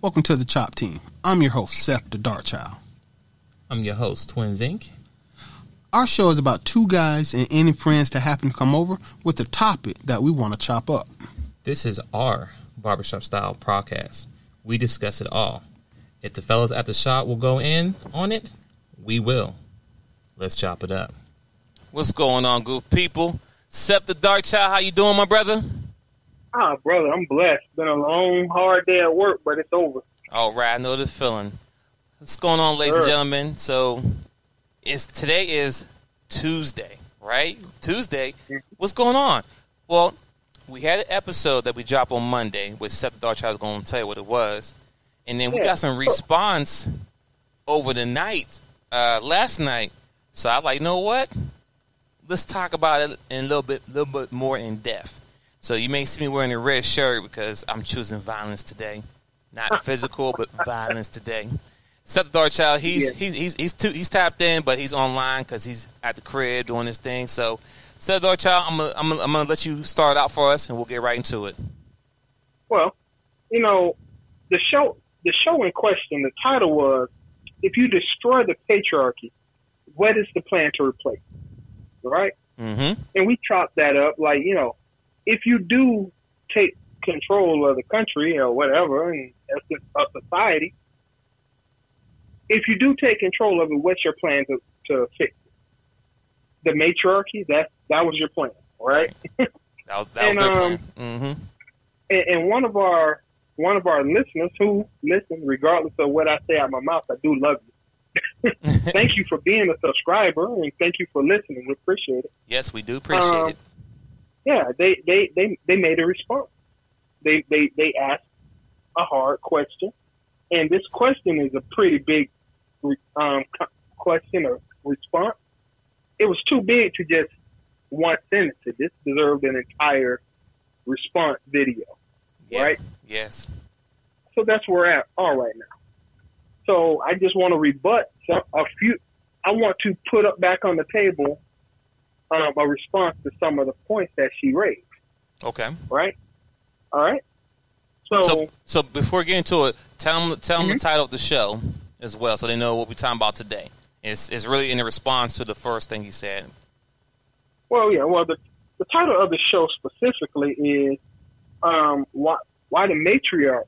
Welcome to the Chop Team. I'm your host, Seth the Dark Child. I'm your host, Twins Inc. Our show is about two guys and any friends that happen to come over with a topic that we want to chop up. This is our barbershop style podcast. We discuss it all. If the fellas at the shop will go in on it, we will. Let's chop it up. What's going on, good people? Seth the Dark Child, how you doing, my brother? Ah, brother, I'm blessed. Been a long, hard day at work, but it's over. All right, I know the feeling. What's going on, ladies Sure. and gentlemen? So, it's today is Tuesday, right? Tuesday. What's going on? Well, we had an episode that we dropped on Monday, which Seth the Dark Child is going to tell you what it was, and then we Yeah. got some response over the night, uh, last night. So I was like, you know what? Let's talk about it in a little bit, little bit more in depth. So you may see me wearing a red shirt because I'm choosing violence today, not physical, but violence today. Seth the Dark Child, he's Yeah. he's he's he's, too, he's tapped in, but he's online because he's at the crib doing his thing. So, Seth the Dark Child, I'm gonna, I'm gonna I'm gonna let you start out for us, and we'll get right into it. Well, you know, the show, the show in question, the title was, "If you destroy the patriarchy, what is the plan to replace?" Right? Mm-hmm. And we chopped that up, like you know, if you do take control of the country or whatever, and of society, if you do take control of it, what's your plan to to fix it? The matriarchy. That that was your plan, right? That was that was And, their um, plan. Mm-hmm. and, and one of our one of our listeners who listen, regardless of what I say out of my mouth, I do love you. thank you for being a subscriber and thank you for listening. We appreciate it. Yes, we do appreciate Um, it. Yeah, they they they they made a response. They they they asked a hard question, and this question is a pretty big um, question or response. It was too big to just one sentence. it. This deserved an entire response video. Yeah. right? Yes. So that's where we're at all right now. So I just want to rebut some, a few. I want to put up back on the table um, a response to some of the points that she raised. Okay. Right. All right. So, So, so before getting to it, tell them, tell them Mhm. the title of the show as well, so they know what we're talking about today. It's, it's really in response to the first thing he said. well, yeah. Well, the the title of the show specifically is um, why why the matriarch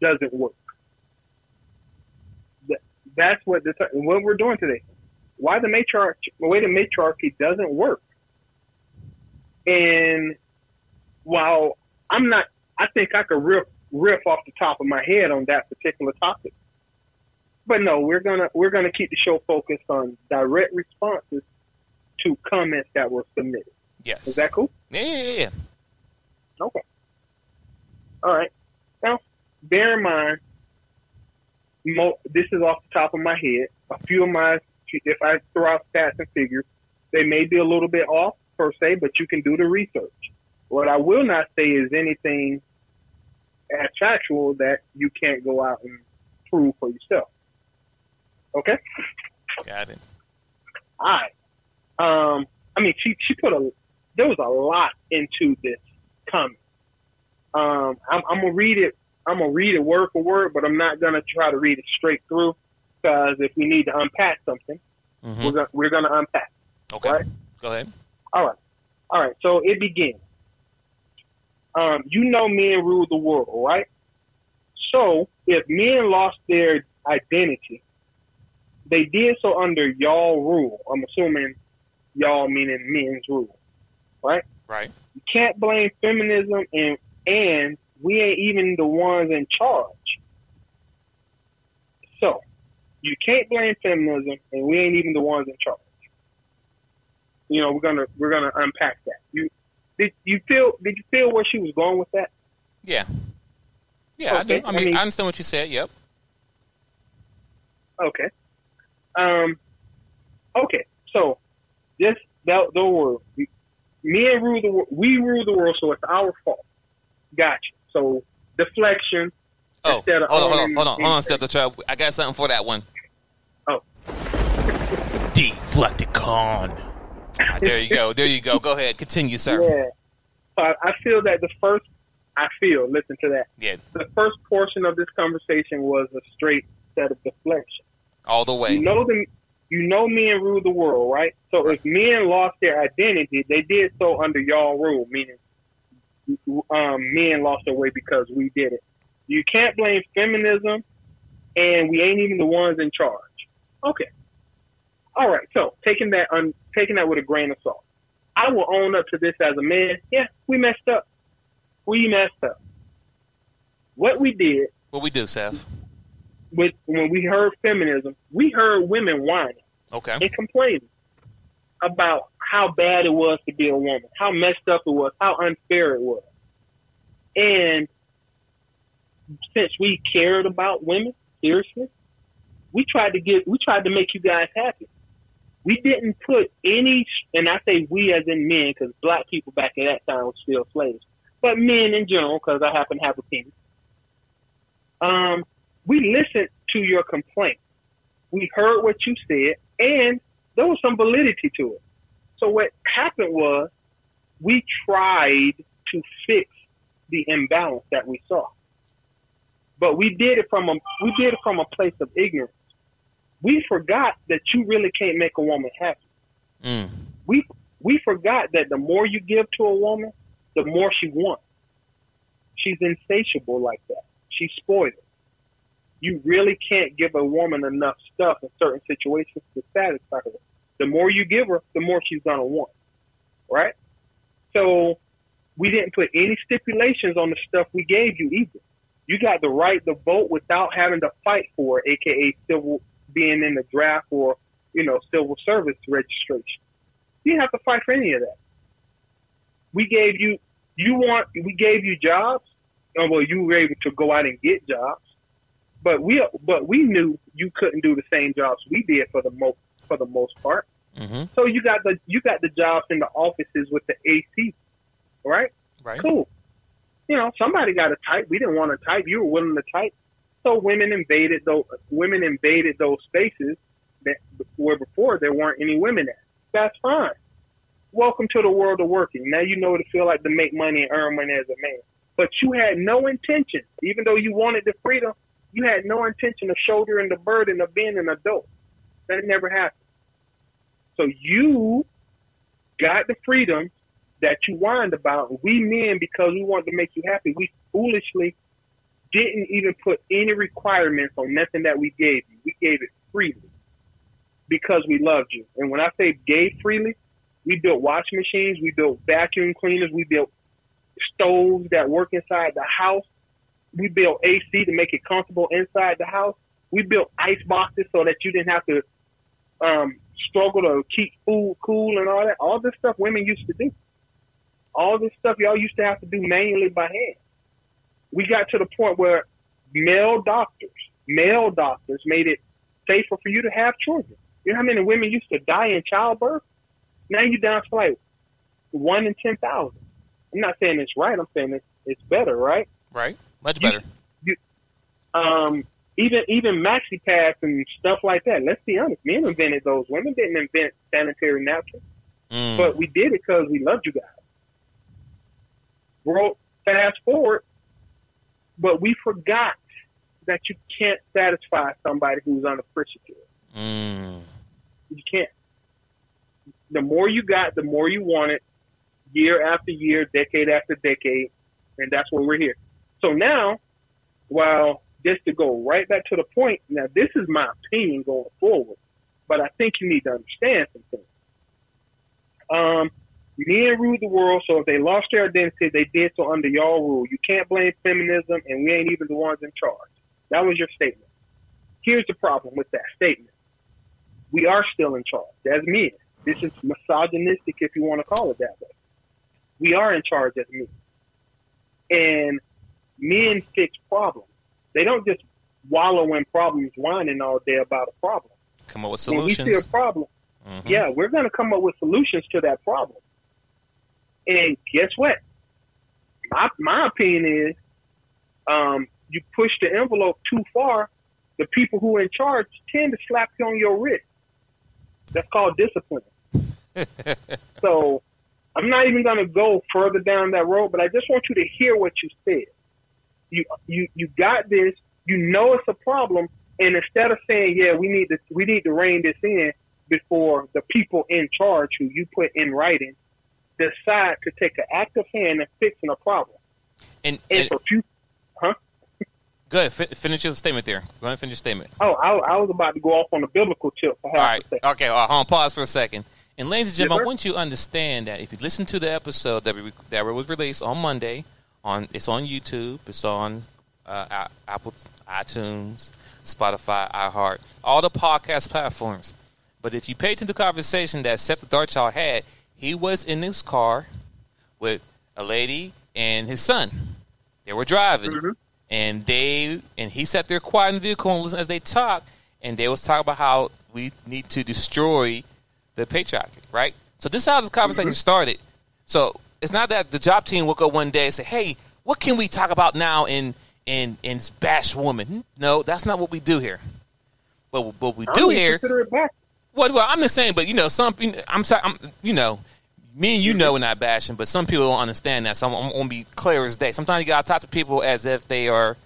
doesn't work. That's what the what we're doing today. Why the matriarch the way the matriarchy doesn't work. And while I'm not, I think I could riff riff off the top of my head on that particular topic. But no, we're gonna we're gonna keep the show focused on direct responses to comments that were submitted. Yes. Is that cool? Yeah, yeah, yeah, yeah. Okay. All right. Now, bear in mind, mo- this is off the top of my head. A few of my, if I throw out stats and figures, they may be a little bit off per se, but you can do the research. What I will not say is anything as factual that you can't go out and prove for yourself. Okay. Got it. All right. Um, I mean, she she put a there was a lot into this comment. Um, I'm, I'm gonna read it. I'm gonna read it word for word, but I'm not gonna try to read it straight through because if we need to unpack something, hmm we're gonna we're gonna unpack. Okay. right. Go ahead. All right. All right. So it begins. Um, you know, men rule the world, right? So if men lost their identity, they did so under y'all rule. I'm assuming y'all meaning men's rule, right? Right. You can't blame feminism and and we ain't even the ones in charge. So you can't blame feminism and we ain't even the ones in charge. You know, we're gonna we're gonna unpack that. You did you feel did you feel where she was going with that? Yeah. Yeah, Okay, I do. I I mean, I, understand what you said. Yep. Okay. Um okay. So this that the word men rule the world we rule the world so it's our fault. Gotcha. So deflection Oh, hold on, hold on, hold on, hold on. Step the Trap. I got something for that one. Oh. Deflecticon. Ah, there you go. There you go. Go ahead. Continue, sir. Yeah. So I, I feel that the first I feel. Listen to that. Yeah, The first portion of this conversation was a straight set of deflection. all the way. You know the, you know men rule the world, right? So if men lost their identity, they did so under y'all rule, meaning um, men lost their way because we did it. You can't blame feminism, and we ain't even the ones in charge. Okay, all right. So taking that un, taking that with a grain of salt, I will own up to this as a man. Yeah, we messed up. We messed up. What we did what we do, Seth? with when we heard feminism, we heard women whining Okay. and complaining about how bad it was to be a woman, how messed up it was, how unfair it was. And since we cared about women, seriously, we tried to get, we tried to make you guys happy. We didn't put any, and I say we as in men, because black people back at that time were still slaves, but men in general, because I happen to have a penis. Um, we listened to your complaint. We heard what you said, and there was some validity to it. So what happened was we tried to fix the imbalance that we saw. But we did it from a we did it from a place of ignorance. We forgot that you really can't make a woman happy. Mm. We we forgot that the more you give to a woman, the more she wants. She's insatiable like that. She's spoiled. You really can't give a woman enough stuff in certain situations to satisfy her. The more you give her, the more she's gonna want. Right? So we didn't put any stipulations on the stuff we gave you either. You got the right to vote without having to fight for it, aka civil being in the draft or, you know, civil service registration. You didn't have to fight for any of that. We gave you you want we gave you jobs. Well, you were able to go out and get jobs, but we but we knew you couldn't do the same jobs we did for the most for the most part. hmm So you got the you got the jobs in the offices with the AC, right? Right. Cool. You know, somebody got to type. We didn't want to type. You were willing to type. So women invaded those women invaded those spaces that where before there weren't any women at. That's fine. Welcome to the world of working. Now you know what it feel like to make money and earn money as a man. But you had no intention, even though you wanted the freedom, you had no intention of shouldering the burden of being an adult. That never happened. So you got the freedom that you whined about. We men, because we wanted to make you happy, we foolishly didn't even put any requirements on nothing that we gave you. We gave it freely because we loved you. And when I say gave freely, we built washing machines, we built vacuum cleaners, we built stoves that work inside the house. We built AC to make it comfortable inside the house. We built ice boxes so that you didn't have to um, struggle to keep food cool and all that. All this stuff women used to do. All this stuff y'all used to have to do manually by hand. We got to the point where male doctors, male doctors made it safer for you to have children. You know how many women used to die in childbirth? Now you're down to like one in ten thousand. I'm not saying it's right. I'm saying it's, it's better, right? Right. Much You- better. Um, even even maxi pads and stuff like that. Let's be honest, men invented those. Women didn't invent sanitary napkins, Mm. but we did it because we loved you guys. Roll fast forward, but we forgot that you can't satisfy somebody who's unappreciative. Mm. You can't. The more you got, the more you want it, year after year, decade after decade, and that's where we're here. So now, while just to go right back to the point, now this is my opinion going forward, but I think you need to understand some things. Um, men rule the world, so if they lost their identity, they did so under y'all rule. You can't blame feminism, and we ain't even the ones in charge. That was your statement. Here's the problem with that statement we are still in charge as men. This is misogynistic, if you want to call it that way. We are in charge as men. And men fix problems. They don't just wallow in problems, whining all day about a problem. Come up with solutions. When we see a problem, Mhm. yeah, we're going to come up with solutions to that problem. And guess what? My my opinion is, um, you push the envelope too far, the people who are in charge tend to slap you on your wrist. That's called discipline. so I'm not even going to go further down that road, but I just want you to hear what you said. You you you got this. You know it's a problem, and instead of saying, "Yeah, we need to we need to rein this in," before the people in charge, who you put in writing, decide to take an active hand in fixing a problem. And, And and few, huh? go ahead, fi- finish your statement there. Go ahead and finish your statement. Oh, I, I was about to go off on a biblical tip. All right. Okay. Well, hold on. Pause for a second. And ladies and gentlemen, Yes, I want you to understand that if you listen to the episode that we, that was released on Monday, on it's on YouTube, it's on uh, Apple, iTunes, Spotify, iHeart, all the podcast platforms. But if you pay attention to the conversation that Seth the Dark Child had, he was in his car with a lady and his son. They were driving, Mhm. and they and he sat there quiet in the vehicle and listened as they talked, and they was talking about how we need to destroy the patriarchy, right? So this is how this conversation started. So it's not that the Chop Team woke up one day and say, "Hey, what can we talk about now in in in bash woman?" No, that's not what we do here. But what we do here, consider it back. Well, well, I'm just saying, but you know, some I'm sorry, I'm you know, me and you know we're not bashing, but some people don't understand that. So I'm, I'm gonna be clear as day. Sometimes you gotta talk to people as if they are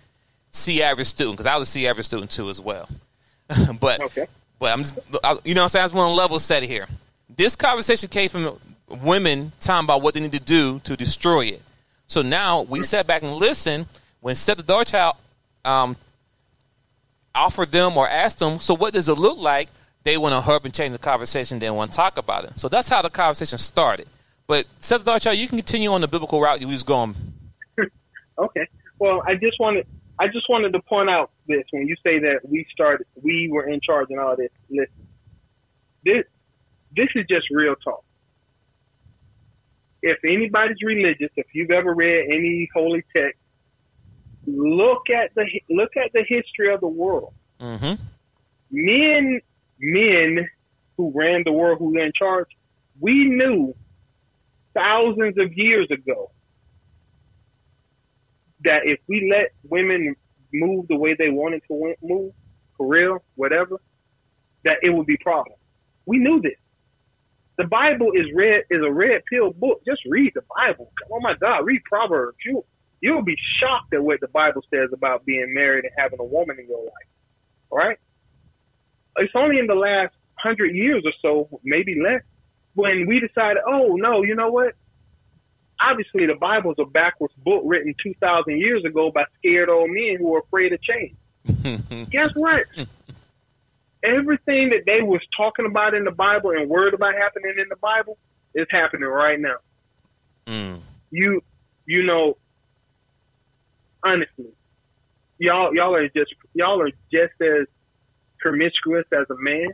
C average student, because I was a C average student too as well. but Okay. but I'm just, I, you know, what I'm saying I just want to level set here. This conversation came from women talking about what they need to do to destroy it. So now we sat back and listened when Seth the Dark Child um, offered them or asked them, so what does it look like? They want to hurry up and change the conversation. They want to talk about it. So that's how the conversation started. But Seth Child, you can continue on the biblical route you was going. Okay. Well, I just wanted I just wanted to point out this when you say that we started we were in charge and all this. Listen, this this is just real talk. If anybody's religious, if you've ever read any holy text, look at the look at the history of the world. Mm-hmm. Men men who ran the world, who were in charge, we knew thousands of years ago that if we let women move the way they wanted to move, career, whatever, that it would be problems. We knew this. The Bible is red is a red pill book. Just read the Bible. Oh my God, read Proverbs. You you'll be shocked at what the Bible says about being married and having a woman in your life. All right? It's only in the last hundred years or so, maybe less, when we decided, oh no, you know what? Obviously, the Bible's a backwards book written two thousand years ago by scared old men who are afraid of change. Guess what? Everything that they was talking about in the Bible and worried about happening in the Bible is happening right now. Mm. You, you know, honestly, y'all, y'all are just, y'all are just as promiscuous as a man.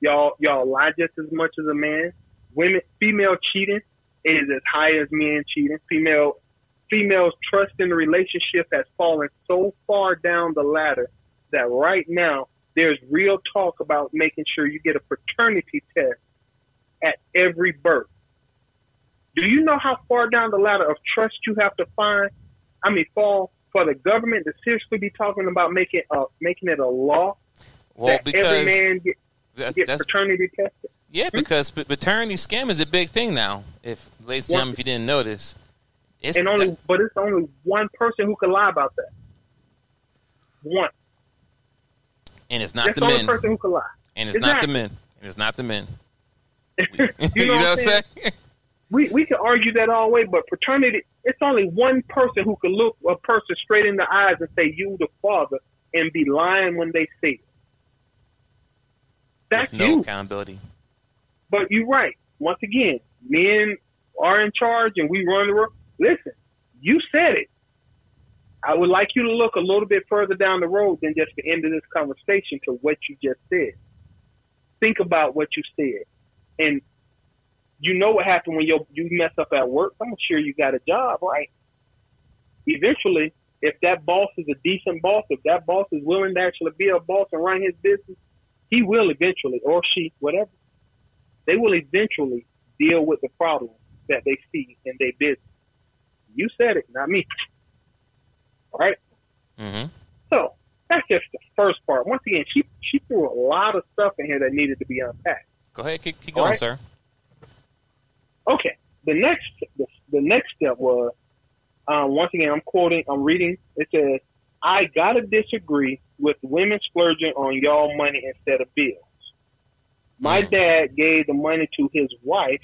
Y'all, y'all lie just as much as a man. Women, female cheating is as high as men cheating. Female, females trust in the relationship has fallen so far down the ladder that right now there's real talk about making sure you get a paternity test at every birth. Do you know how far down the ladder of trust you have to find? I mean, fall for the government to seriously be talking about making uh making it a law Well, that every because man get, that, get that's paternity tested. yeah, hmm? because pa- paternity scam is a big thing now. If ladies and gentlemen, if you didn't notice, it's and only, but it's only one person who can lie about that. One. and it's not That's the men, person who can lie. and it's not the men, and it's not the men. you you know, know what I'm saying? we we can argue that all way, but paternity it's only one person who can look a person straight in the eyes and say you the father and be lying when they see it. That's With no you. accountability. But you're right. Once again, men are in charge and we run the world. Listen, you said it. I would like you to look a little bit further down the road than just the end of this conversation to what you just said. Think about what you said. And you know what happened when you you mess up at work. I'm sure you got a job, right? Eventually, if that boss is a decent boss, if that boss is willing to actually be a boss and run his business, he will eventually, or she, whatever, they will eventually deal with the problem that they see in their business. You said it, not me. All right? hmm So that's just the first part. Once again, she she threw a lot of stuff in here that needed to be unpacked. Go ahead, keep, keep going, right. sir. Okay. the next the, the next step was um, once again I'm quoting I'm reading it says I gotta disagree with women splurging on y'all money instead of bills. My dad gave the money to his wife,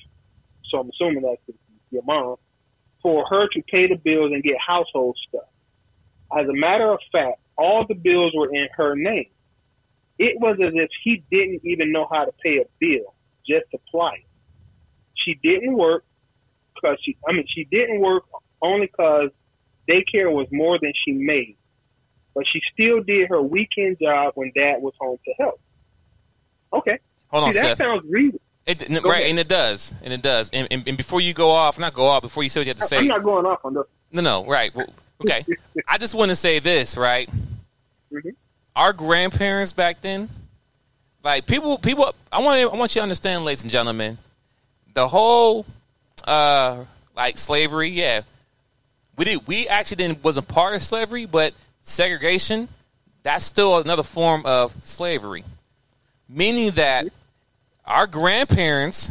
so I'm assuming that's your mom, for her to pay the bills and get household stuff. As a matter of fact, all the bills were in her name. It was as if he didn't even know how to pay a bill, just apply it. She didn't work because she, I mean, she didn't work only because daycare was more than she made. But she still did her weekend job when dad was home to help. Okay. Hold on, See, that Seth. sounds reasonable. It, n- right, ahead. and it does, and it does. And, and, and before you go off, not go off, before you say what you have to say. I'm not going off on this. No, no, right. Well, okay. I just want to say this, right? Mhm. Our grandparents back then, like people, people. I want, I want you to understand, ladies and gentlemen, the whole, uh, like slavery. Yeah, we did. We actually didn't wasn't part of slavery, but segregation. That's still another form of slavery, meaning that our grandparents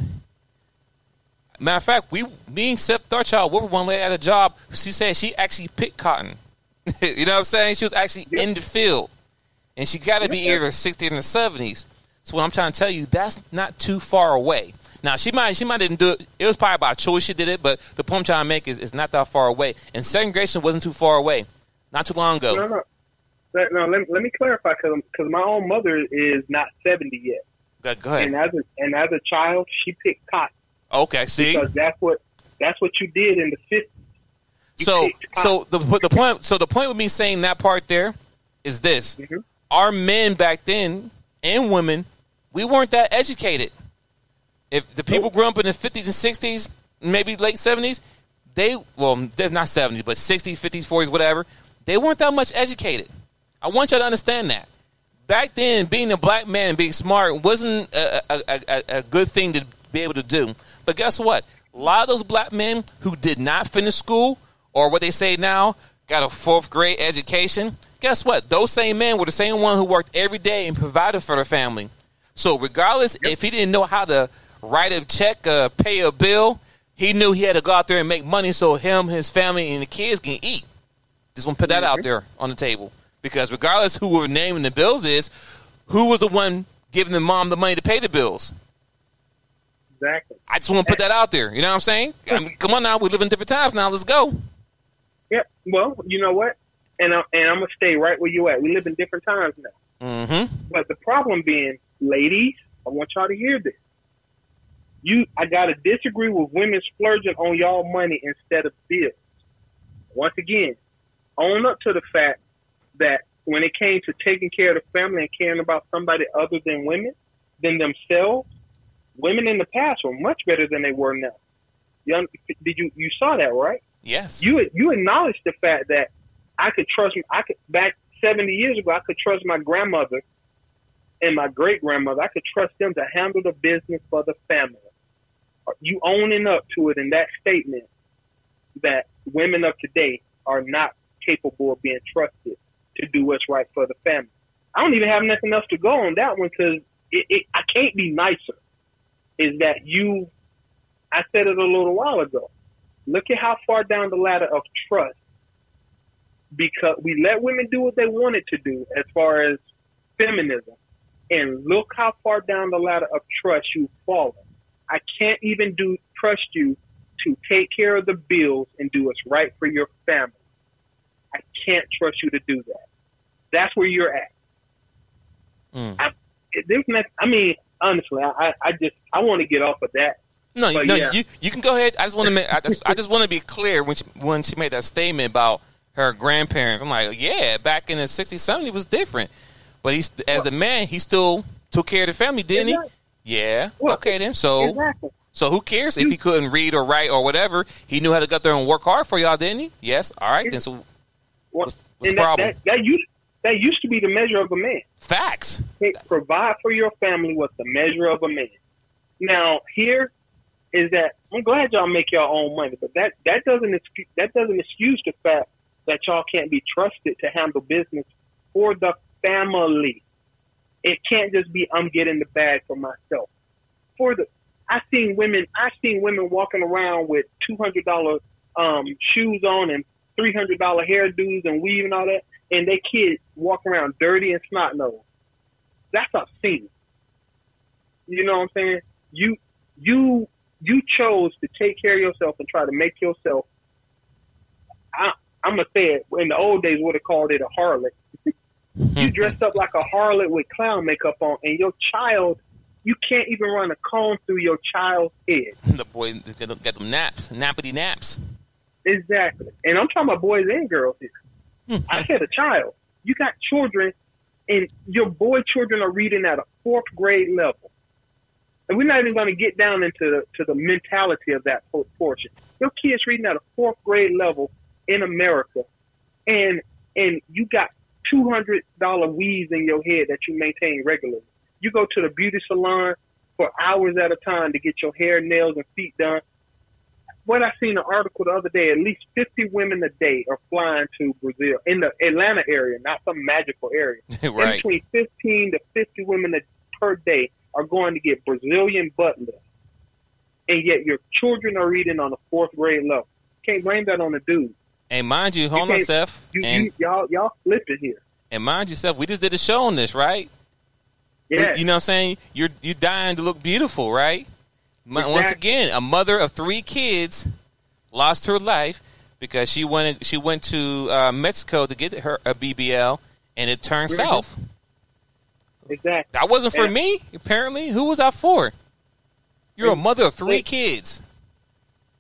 Matter of fact, we me and Seth Thurchild, we were one lady at a job. She said she actually picked cotton. you know what I'm saying? She was actually in the field, and she got to be Yeah. either 60s or 70s. So what I'm trying to tell you, that's not too far away. Now she might she might didn't do it. It was probably by choice she did it, but the point I'm trying to make is is not that far away. And segregation wasn't too far away, not too long ago. No, no. Let, no, let, let me clarify because my own mother is not 70 yet. Go, go ahead. And as a, and as a child, she picked cotton Okay, see. because that's what that's what you did in the 50s. So so the the point so the point with me saying that part there is this Mhm. our men back then and women we weren't that educated if the people grew up in the 50s and 60s maybe late 70s they well they're not 70s but 60s 50s 40s whatever they weren't that much educated. I want y'all to understand that. Back then being a black man and being smart wasn't a, a, a, a- good thing to be able to do. But guess what? A lot of those black men who did not finish school or what they say now got a fourth grade education guess what? Those same men were the same one who worked every day and provided for their family. So regardless if he didn't know how to write a check uh, pay a bill he knew he had to go out there and make money so him his family and the kids can eat just want to put that out there on the table because regardless who we're naming the bills is, who was the one giving the mom the money to pay the bills? Exactly. I just want to put that out there. You know what I'm saying? I mean, come on now, we live in different times now. Let's go. Yep. Well, you know what? And I, and I'm gonna stay right where you at. We live in different times now. Mm-hmm. But the problem being, ladies, I want y'all to hear this. You, I gotta disagree with women splurging on y'all money instead of bills. Once again, own up to the fact that when it came to taking care of the family and caring about somebody other than women, than themselves, women in the past were much better than they were now. You, did you you saw that right? Yes. you you acknowledge the fact that I could trust I could back seventy years ago I could trust my grandmother and my great grandmother I could trust them to handle the business for the family. You owning up to it in that statement that women of today are not capable of being trusted to do what's right for the family. I don't even have nothing else to go on that one because it, it, I can't be nicer. Is that you? I said it a little while ago. Look at how far down the ladder of trust because we let women do what they wanted to do as far as feminism. And look how far down the ladder of trust you've fallen. I can't even do trust you to take care of the bills and do what's right for your family. I can't trust you to do that. That's where you're at. Mm. I, not, I mean, honestly, I, I- just I want to get off of that. No, But no, yeah. you you can go ahead. I just want to make. I just, I just want to be clear when she when she made that statement about her grandparents. I'm like, yeah, back in the 60s, 70s it was different. But he's as a man, he still took care of the family, didn't Exactly. he? Yeah. Well, okay then. So Exactly. so who cares if he couldn't read or write or whatever? He knew how to get there and work hard for y'all, didn't he? Yes. All right then. So What's- what's the that, problem? That, that used that used to be the measure of a man. facts. Provide for your family was the measure of a man. Now here is that I'm glad y'all make your own money, but that that doesn't excuse, that doesn't excuse the fact that y'all can't be trusted to handle business for the family. It can't just be I'm getting the bag for myself. For the I seen women. I seen women walking around with two hundred dollar um, shoes on and three hundred dollar hairdos and weave and all that, and they kids walk around dirty and snot nose. That's obscene. You know what I'm saying? You you you chose to take care of yourself and try to make yourself. I, I'm gonna say it. In the old days, would have called it a harlot. you dressed up like a harlot with clown makeup on, and your child, you can't even run a comb through your child's head. the boy get get them naps, nappity naps. Exactly. And I'm talking about boys and girls here. Hmm. I said a child. You got children, and your boy children are reading at a fourth grade level. And we're not even going to get down into to the mentality of that portion. Your kids reading at a fourth grade level in America, and and you got two hundred dollar weaves in your head that you maintain regularly. You go to the beauty salon for hours at a time to get your hair, nails, and feet done. What I seen an article the other day, at least fifty women a day are flying to Brazil in the Atlanta area, not some magical area. Right. between fifteen to fifty women a, per day are going to get Brazilian butt lift, and yet your children are reading on a fourth grade level. Can't blame that on the dude. And mind you, hold on, can't- Seth. You, and you, y'all, y'all flipping here. and mind you, Seth, we just did a show on this, right? Yeah, You know what I'm saying? You're you dying to look beautiful, right? My- Once again, a mother of three kids lost her life because she went she went to uh, Mexico to get her a BBL and it turned Mhm. south. exactly. That wasn't for Yeah. me, apparently. Who was that for? You're a mother of three kids.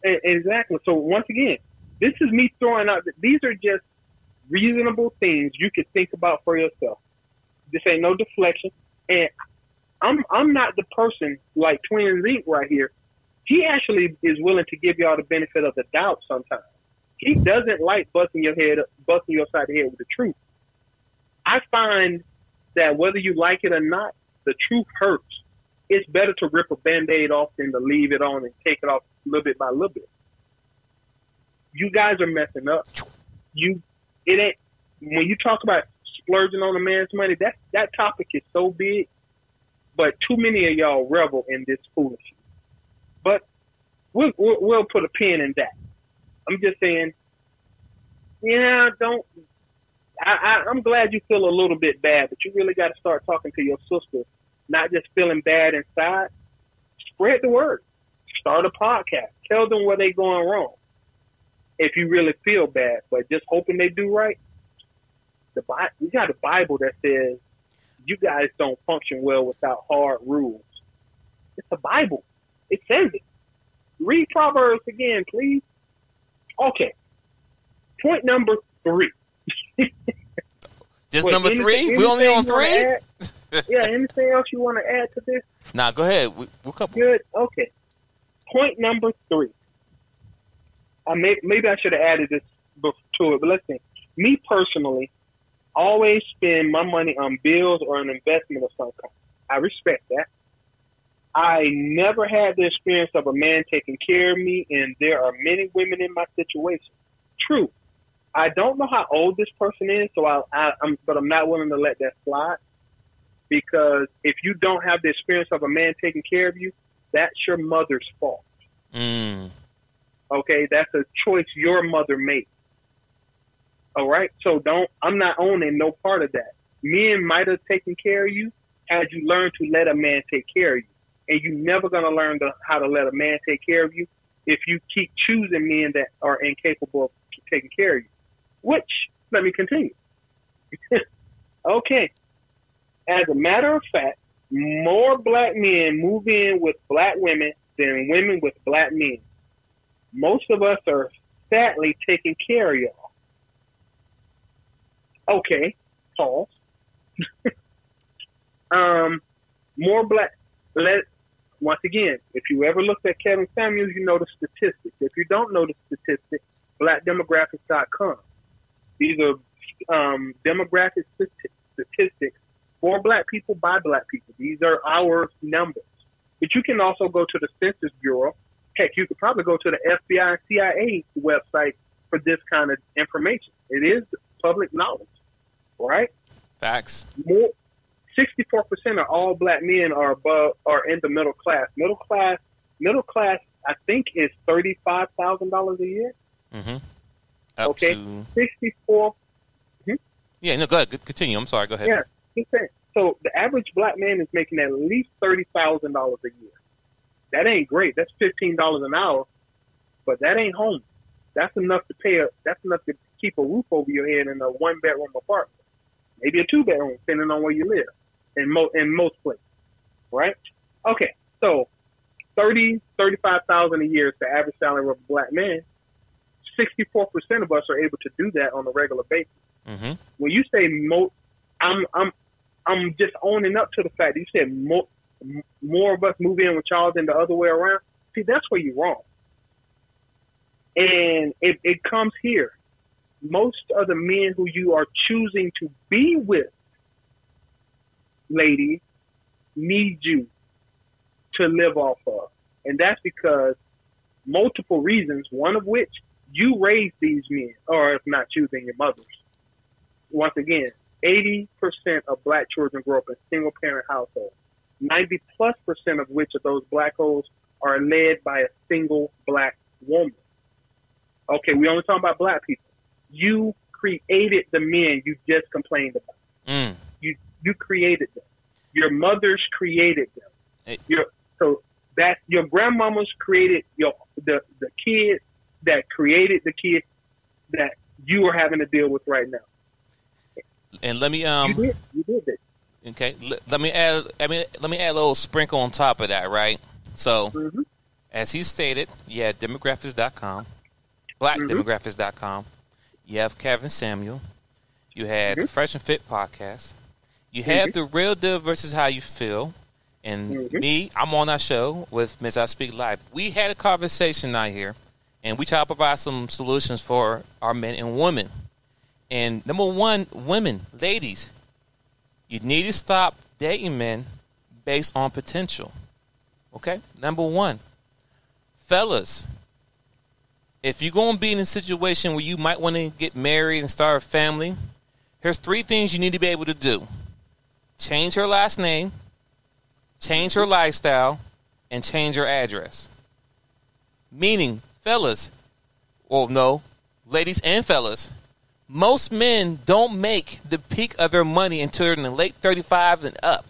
Exactly. So once again, this is me throwing out. These are just reasonable things you could think about for yourself. This ain't no deflection, and I'm I'm not the person like Twins Inc. right here. He actually is willing to give y'all the benefit of the doubt sometimes. He doesn't like busting your head, busting your side of the head with the truth. I find that whether you like it or not, the truth hurts. It's better to rip a band-aid off than to leave it on and take it off little bit by little bit. You guys are messing up. You, it ain't when you talk about splurging on a man's money. That that topic is so big, but too many of y'all revel in this foolishness. But we'll, we'll we'll put a pin in that. I'm just saying, yeah, don't. I, I, I'm glad you feel a little bit bad, but you really got to start talking to your sister, not just feeling bad inside. Spread the word. Start a podcast. Tell them where they going wrong. If you really feel bad, but just hoping they do right. The Bi- we got a Bible that says you guys don't function well without hard rules. It's a Bible. It says it. Read Proverbs again, please. Okay. Point number three. Just Wait, number anything- three? We only on anything three? yeah, anything else you want to add to this? Nah, go ahead. We, we'll couple. Good. Okay. Point number three. I may, maybe I should have added this to it, but let's see. Me personally, always spend my money on bills or an investment of some kind. I respect that. I never had the experience of a man taking care of me, and there are many women in my situation. True. I don't know how old this person is, so I, I, I'm, but I'm not willing to let that slide because if you don't have the experience of a man taking care of you, that's your mother's fault. Mm. Okay, that's a choice your mother made. All right, so don't. I'm not owning no part of that. Men might have taken care of you had you learned to let a man take care of you, and you're never learn to, how to let a man take care of you if you keep choosing men that are incapable of taking care of you. Which, let me continue. okay, as a matter of fact, more black men move in with black women than women with black men. Most of us are sadly taking care of y'all. Okay, pause. um, more black. Let once again, if you ever looked at Kevin Samuels, you know the statistics. If you don't know the statistics, blackdemographics.com. These are um, demographic statistics for black people by black people. These are our numbers. But you can also go to the Census Bureau. Heck, you could probably go to the FBI and CIA website for this kind of information. It is public knowledge, right? Facts. More, 64% of all black men are above, are in the middle class. Middle class middle class, I think, is thirty five thousand dollars a year. Mm-hmm. Up Okay. to Sixty four. yeah. No, go ahead. Continue. I'm sorry. Go ahead. Yeah. So the average black man is making at least thirty thousand dollars a year. That ain't great. That's fifteen dollars an hour, but that ain't home. That's enough to pay a. That's enough to keep a roof over your head in a one bedroom apartment, maybe a two bedroom, depending on where you live. In mo in most places, right? Okay, so thirty thirty five thousand a year is the average salary of a black man. Sixty four percent of us are able to do that on a regular basis Mm-hmm. when you say mo, I'm I'm I'm just owning up to the fact that you said mo, m- more of us move in with y'all than the other way around. See, that's where you're wrong, and it, it comes here. Most of the men who you are choosing to be with, ladies, need you to live off of, and that's because multiple reasons. One of which you raised these men, or if not you, then your mothers once again, 80% of black children grow up in single parent households. 90 plus percent of which of those black holes are led by a single black woman. Okay, we only talking about black people. You created the men you just complained about. Mm. You you created them. Your mothers created them. Hey. Your so that your grandmamas created your the the kids that created the kids that you are having to deal with right now. And let me You um. did. You did. Okay. Let, me add. I mean, let me add a little sprinkle on top of that. Right. So. Mhm. as he stated, you had demographics.com, blackdemographics.com. You have Kevin Samuel. You had Mhm. Fresh and Fit podcast. You have the Real Deal versus How You Feel. And Mhm. me, I'm on that show with Miss I Speak Live. We had a conversation out here, and we try to provide some solutions for our men and women. And number one, women, ladies, you need to stop dating men based on potential. Okay? Number one, fellas, if you're going to be in a situation where you might want to get married and start a family, here's three things you need to be able to do change her last name, change her lifestyle, and change her address. Meaning, fellas, well, no, ladies and fellas, most men don't make the peak of their money until they're in the late 35 and up.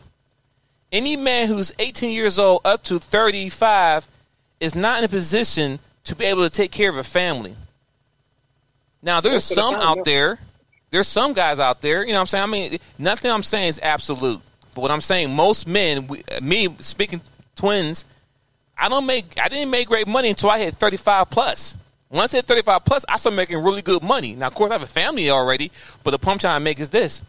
Any man who's 18 years old up to 35 is not in a position to be able to take care of a family. Now, there's Most of the some out there, there's some guys out there, you know what I'm saying? I mean, nothing I'm saying is absolute. But what I'm saying, most men, we, me speaking twins, I don't make, I didn't make great money until I hit 35 plus. Once I hit 35 plus, I started making really good money. Now, of course, I have a family already, but the point I'm trying to make is this: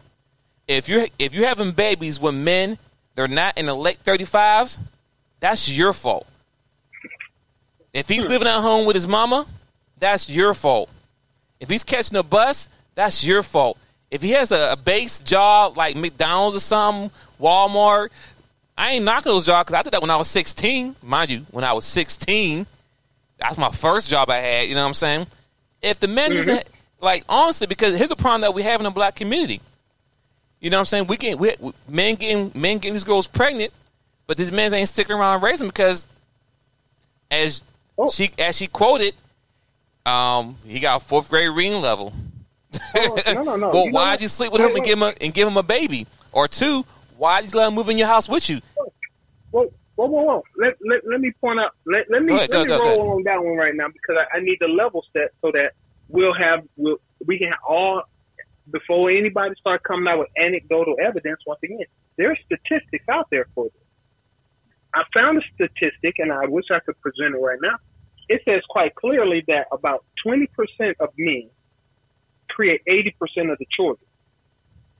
if you're if you're having babies with men, they're not in the late 35s. That's your fault. If he's living at home with his mama, that's your fault. If he's catching a bus, that's your fault. If he has a, a base job like McDonald's or something, Walmart, I ain't knocking those jobs because I did that when I was 16. Mind you, when I was 16, that's my first job I had. You know what I'm saying? If the man doesn't, mm-hmm. like, honestly, because here's the problem that we have in the black community. You know what I'm saying? We get we, we- men getting men getting these girls pregnant, but these men ain't sticking around raising because, as Oh. she as she quoted, um, he got fourth grade reading level. Oh, no, no, no. well, You why'd you sleep with Wait, him and wait. give him a, and give him a baby? Or two, why'd you let him move in your house with you? Whoa, whoa, whoa, whoa. Let, let, let me point out. Let, let me, Go ahead, let go, me go, roll go. on that one right now because I, I need the level set so that we'll have we'll, we can all before anybody start coming out with anecdotal evidence. Once again, there's statistics out there for this. I found a statistic, and I wish I could present it right now. It says quite clearly that about 20% of men create 80% of the children.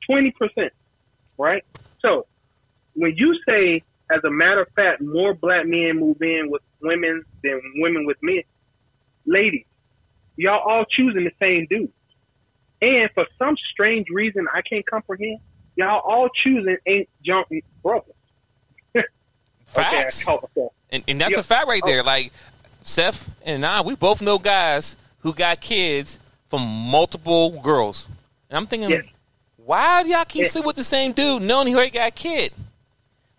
20%, right? So when you say, as a matter of fact, more black men move in with women than women with men, ladies, y'all all choosing the same dude. And for some strange reason I can't comprehend, y'all all choosing ain't junk brothers. Facts. Okay, okay. And, and that's Yeah. a fact right there. Oh. Like Seth and I, we both know guys who got kids from multiple girls. And I'm thinking, Yes. why do y'all keep Yeah. sleep with the same dude knowing he already got a kid?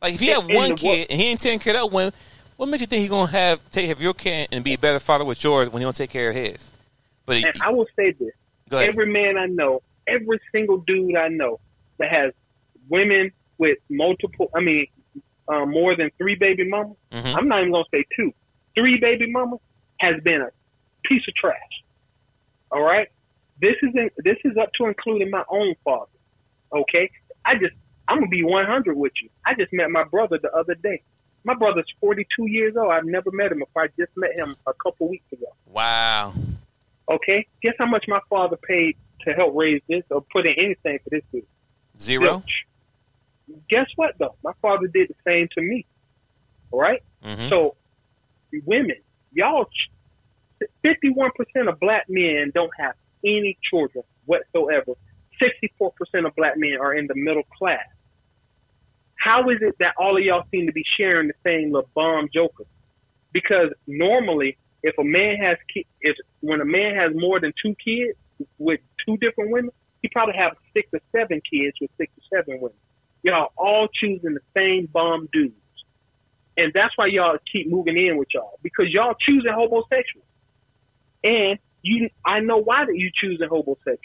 Like if you Yeah, have one kid and he ain't taking care of that one, What makes you think he's gonna have take care of your kid and be a better father with yours when he don't take care of his? But he, I will say this: every man I know, every single dude I know that has women with multiple, I mean, uh, more than three baby mamas. Mhm. I'm not even gonna say two, three baby mamas has been a piece of trash. All right, this is in, this is up to including my own father. Okay, I just I'm gonna be 100 with you. I just met my brother the other day. My brother's 42 years old. I've never met him before. I just met him a couple weeks ago. Wow. Okay, guess how much my father paid to help raise this or put in anything for this dude? Zero. Zilch. Guess what though? My father did the same to me. All right? Mhm. So, women, y'all, fifty-one percent of black men don't have any children whatsoever. Sixty-four percent of black men are in the middle class. How is it that all of y'all seem to be sharing the same little bomb joker? Because normally, if a man has ki- if when a man has more than two kids with two different women, he probably have six or seven kids with six or seven women. Y'all all choosing the same bomb dudes. And that's why y'all keep moving in with y'all because y'all choosing homosexuals. And you, I know why that you choosing homosexuals.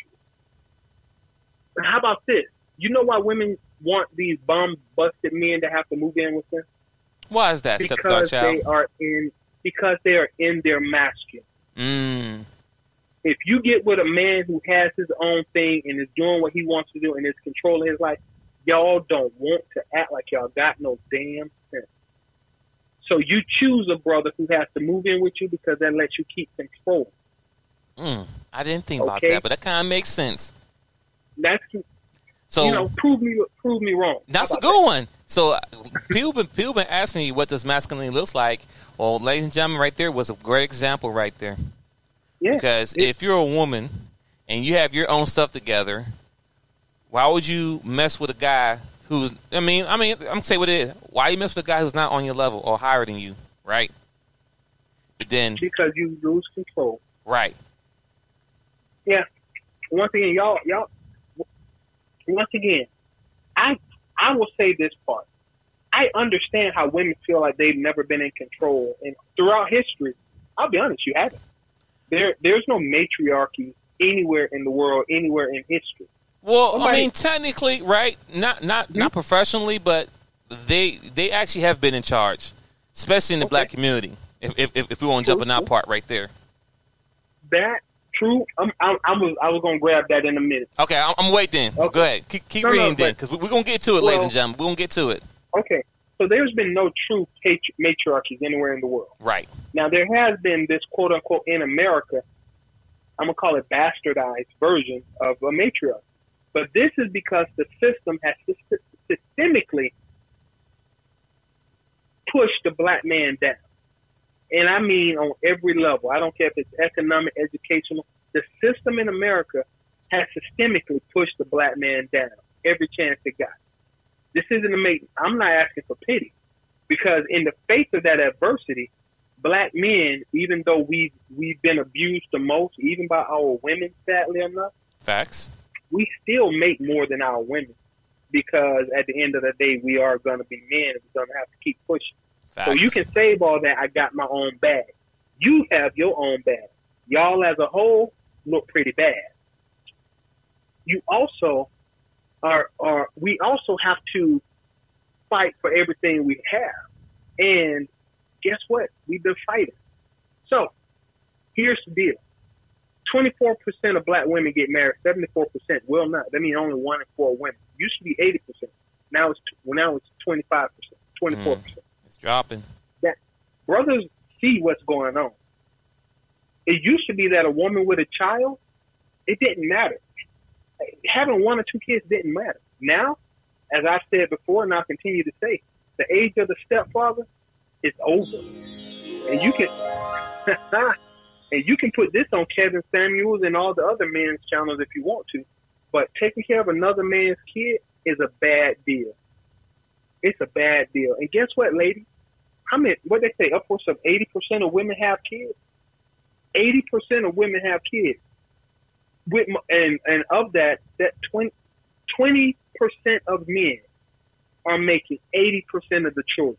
And how about this? You know why women want these bum busted men to have to move in with them? Why is that, Because they are in because they are in their masculine. Mm. If you get with a man who has his own thing and is doing what he wants to do and is controlling his life, y'all don't want to act like y'all got no damn sense. So you choose a brother who has to move in with you because that lets you keep control. Mm. I didn't think about that, but that kind of makes sense. That's So you know, prove me prove me wrong. That's a good one. So uh, people been people been asking me what does masculinity looks like. Well, ladies and gentlemen, right there was a great example right there. Yeah. Because if you're a woman and you have your own stuff together, why would you mess with a guy who's? I mean, I mean, I'm gonna say what it is. Why you mess with a guy who's not on your level or higher than you, right? But then, because you lose control. right? Yeah. Once again, y'all, y'all. Once again, I I will say this part. I understand how women feel like they've never been in control, and throughout history, I'll be honest, you haven't. There, there's no matriarchy anywhere in the world, anywhere in history. Well, I mean, technically, right? Not not not hmm? professionally, but they they actually have been in charge, especially in the Okay. black community. If if, if we want to jump in that part right there. That true. I'm, I'm, I was I was gonna grab that in a minute. Okay, I'm, I'm waiting. Okay. Go ahead. Keep, keep No, no, reading then, because we, we're gonna get to it, ladies and gentlemen. We're gonna get to it. Okay, so there's been no true patri- matriarchies anywhere in the world. Right. Now there has been this quote unquote in America, I'm gonna call it bastardized version of a matriarch. But this is because the system has systemically pushed the black man down. And I mean on every level. I don't care if it's economic, educational. The system in America has systemically pushed the black man down every chance it got. This isn't a make I'm not asking for pity. Because in the face of that adversity, black men, even though we've we've been abused the most, even by our women, sadly enough, Facts. We still make more than our women. Because at the end of the day, we are going to be men, and we're going to have to keep pushing. Facts. So you can save all that. I got my own bag. You have your own bag. Y'all as a whole look pretty bad. You also are, are we also have to fight for everything we have. And guess what? We've been fighting. So here's the deal. 24% of black women get married. 74% will not. That means only one in four women. Used to be 80%. Now it's, well, now it's 25%, 24%. Mm. It's dropping. brothers see what's going on. It used to be that a woman with a child, it didn't matter. Having one or two kids didn't matter. Now, as I've said before, and I'll continue to say, the age of the stepfather is over. And you can and you can put this on Kevin Samuels and all the other men's channels if you want to. But taking care of another man's kid is a bad deal. It's a bad deal. And guess what, ladies? I mean, What they say? Upwards of eighty percent of women have kids. Eighty percent of women have kids. With and and of that, that 20 percent of men are making eighty percent of the children.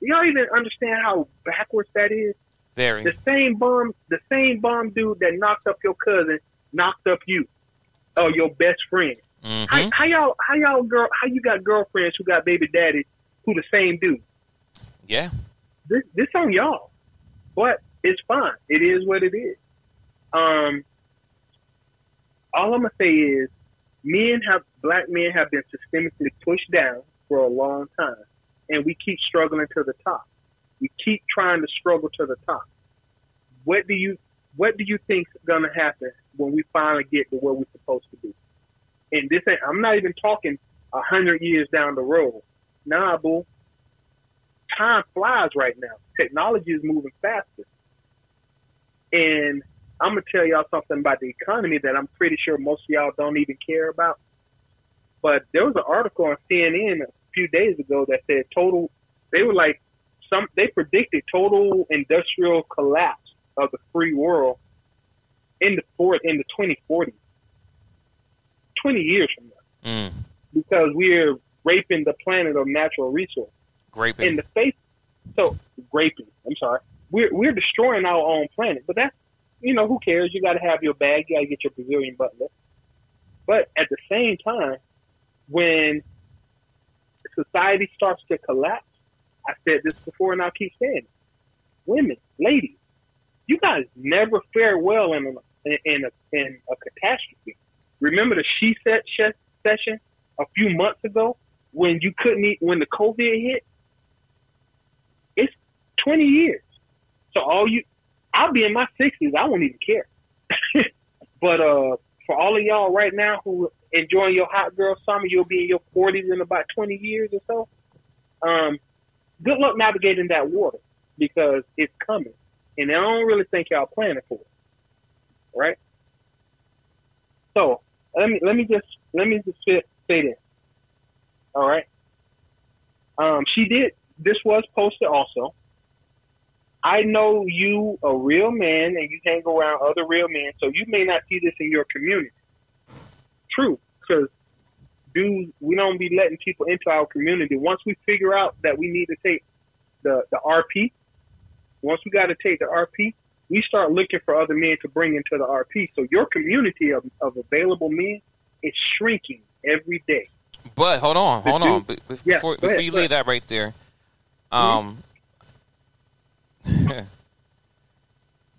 Do y'all even understand how backwards that is? Very. The same bomb, the same bomb dude that knocked up your cousin knocked up you, or your best friend. hmm How, how y'all, how y'all girl, how you got girlfriends who got baby daddy who the same dude? Yeah. This, this on y'all, but it's fine. It is what it is. Um, all I'm gonna say is, men have black men have been systemically pushed down for a long time, and we keep struggling to the top. We keep trying to struggle to the top. What do you What do you think's gonna happen when we finally get to where we're supposed to be? And this ain't. I'm not even talking a hundred years down the road. Nah, boo. Time flies right now. Technology is moving faster. And I'm gonna tell y'all something about the economy that I'm pretty sure most of y'all don't even care about. But there was an article on CNN a few days ago that said total. They were like some. They predicted total industrial collapse of the free world in the fourth in the 2040s, 20 years from now, Mm. because we're raping the planet of natural resources Great. in the face. So raping. I'm sorry. We're we're destroying our own planet, but that's you know who cares? You got to have your bag. You got to get your Brazilian butler. But at the same time, when society starts to collapse, I said this before, and I'll keep saying it. Women, ladies, you guys never fare well in a in a in a catastrophe. Remember the she said session a few months ago when you couldn't eat when the COVID hit? It's 20 years. So all you, I'll be in my 60s. I won't even care. but uh, for all of y'all right now who enjoying your hot girl summer, you'll be in your 40s in about 20 years or so. Um, good luck navigating that water because it's coming, and I don't really think y'all planning for it. Right? So let me let me just let me just say, this. All right. Um, she did. This was posted also. I know you a real man and you hang around other real men, so you may not see this in your community. True, because dudes, we don't be letting people into our community. Once we figure out that we need to take the the RP, once we got to take the RP, we start looking for other men to bring into the RP. So your community of, of available men is shrinking every day. But hold on, hold on. Be- be- Yeah, before before ahead, you leave that right there, um,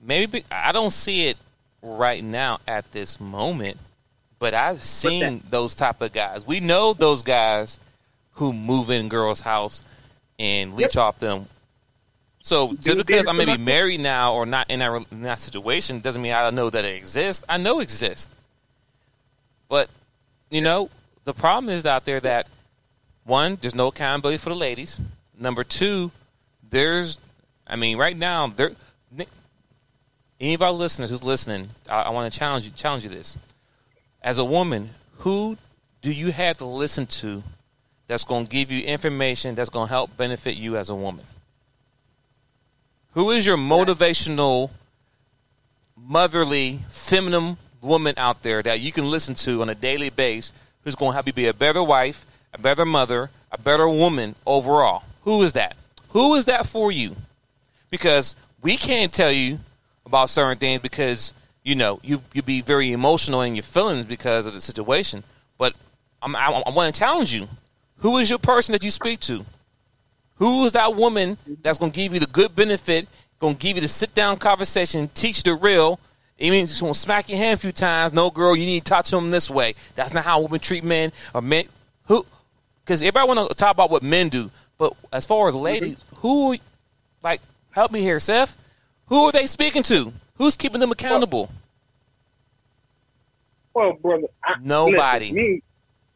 maybe I don't see it right now at this moment, but I've seen those type of guys. We know those guys who move in girls' house and leech off them. So just Dude, because I may be married now or not in that, in that situation doesn't mean I don't know that it exists. I know it exists. But, you know, the problem is out there that, one, there's no accountability for the ladies. Number two, there's, I mean, right now, there, any of our listeners who's listening, I, I want to challenge you, challenge you this. As a woman, who do you have to listen to that's going to give you information that's going to help benefit you as a woman? Who is your motivational, motherly, feminine woman out there that you can listen to on a daily basis who's going to help you be a better wife, a better mother, a better woman overall? Who is that? Who is that for you? Because we can't tell you about certain things because you know you you be very emotional in your feelings because of the situation. But I'm, I, I want to challenge you. Who is your person that you speak to? Who is that woman that's going to give you the good benefit, going to give you the sit down conversation, teach the real? Even she's going to smack your hand a few times. No, girl, you need to talk to them this way. That's not how women treat men or men. Who? Because everybody want to talk about what men do, but as far as ladies, mm-hmm. who? Like, help me here, Seth. Who are they speaking to? Who's keeping them accountable? Well, brother, I, Nobody. listen, me,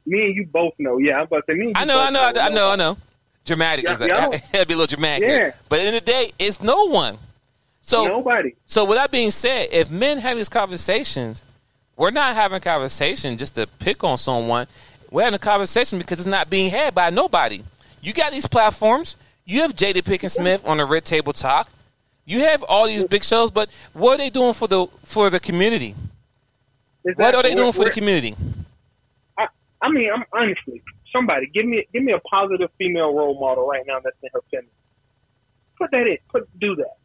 me and you both know. Yeah, I'm about to say me. And you I know, I know, I know, I know, I know. Dramatic Yeah, is. That'd be a little dramatic. Yeah. here. But in the the day, it's no one. So Nobody. So with that being said, if men have these conversations, we're not having a conversation just to pick on someone. We're having a conversation because it's not being had by nobody. You got these platforms. You have Jada Pinkett Smith on the Red Table Talk. You have all these big shows, but what are they doing for the for the community? What are they doing for the community? I, I mean, I'm honestly somebody give me give me a positive female role model right now that's in her feminine. put that in. Put do that.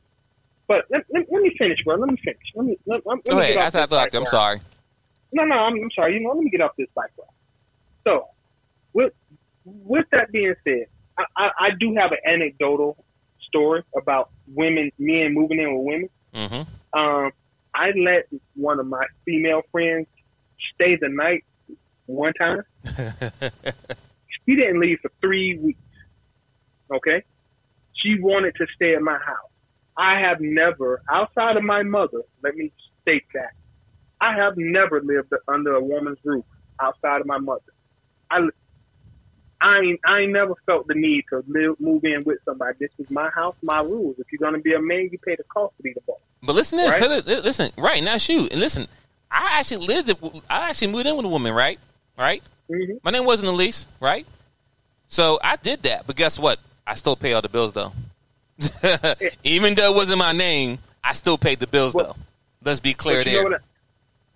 But let, let, let me finish, bro. Let me finish. Let me let, let Go me ahead. get I thought, I this thought, bike I'm ride. sorry. No, no, I'm, I'm sorry. You know, let me get off this bike ride. So, with with that being said, I, I, I do have an anecdotal story about women, men moving in with women. Mm-hmm. Um, I let one of my female friends stay the night one time. she didn't leave for three weeks. Okay, she wanted to stay at my house. I have never, outside of my mother, let me state that I have never lived under a woman's roof outside of my mother. I, I, ain't, I ain't never felt the need to live, move in with somebody. This is my house, my rules. If you're gonna be a man, you pay the cost to be the boss. But listen to this. Right? Li- Listen, right now, shoot, and listen. I actually lived. it- I actually moved in with a woman, right? Right. Mm-hmm. My name wasn't Elise, right? So I did that, but guess what? I still pay all the bills though. Even though it wasn't my name, I still paid the bills Well, though. Let's be clear you there. know? I,